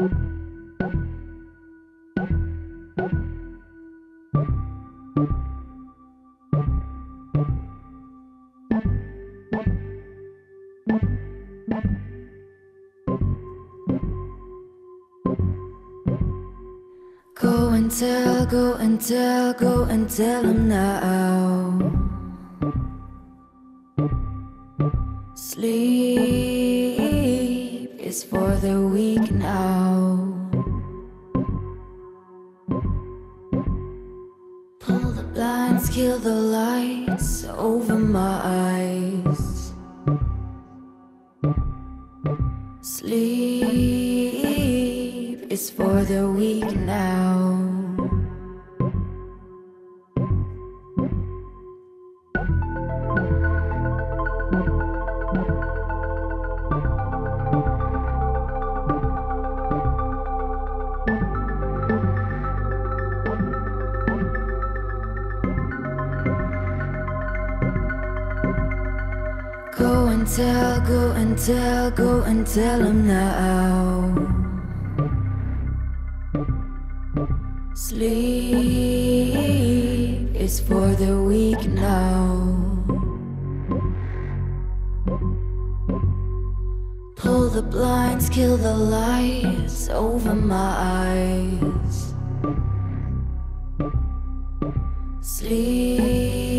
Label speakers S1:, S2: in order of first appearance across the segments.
S1: Go and tell, go and tell, go and tell him now. Sleep is for the weak now. Pull the blinds, kill the lights over my eyes. Sleep is for the weak now. Go and tell, go and tell, go and tell him now. Sleep is for the weak now. Pull the blinds, kill the lights over my eyes. Sleep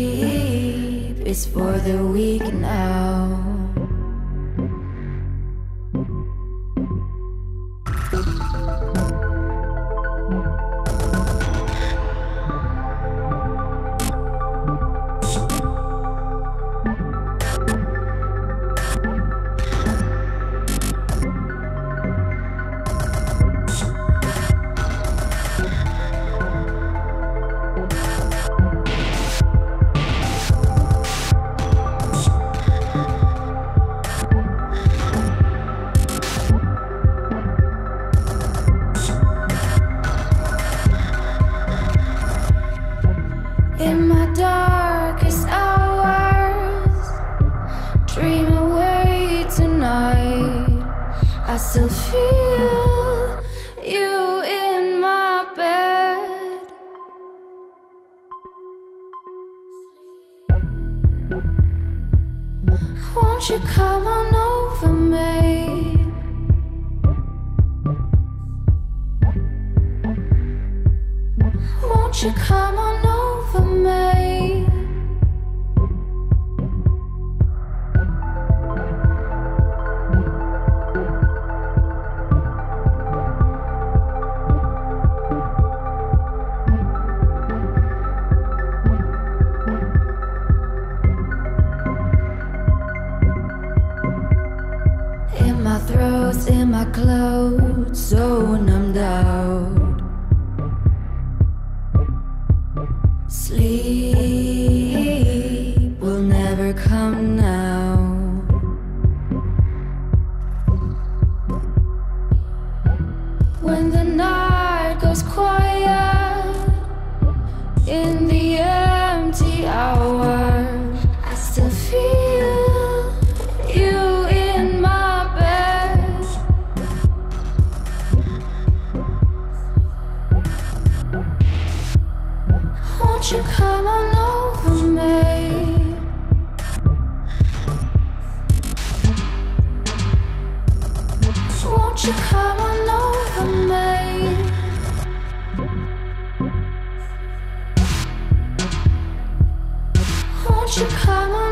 S1: is for the weak now. Won't you come on over in my clothes, so numbed out. Sleep will never come now. When the night goes quiet in Won't you come on over me? Won't you come on over me? Won't you come on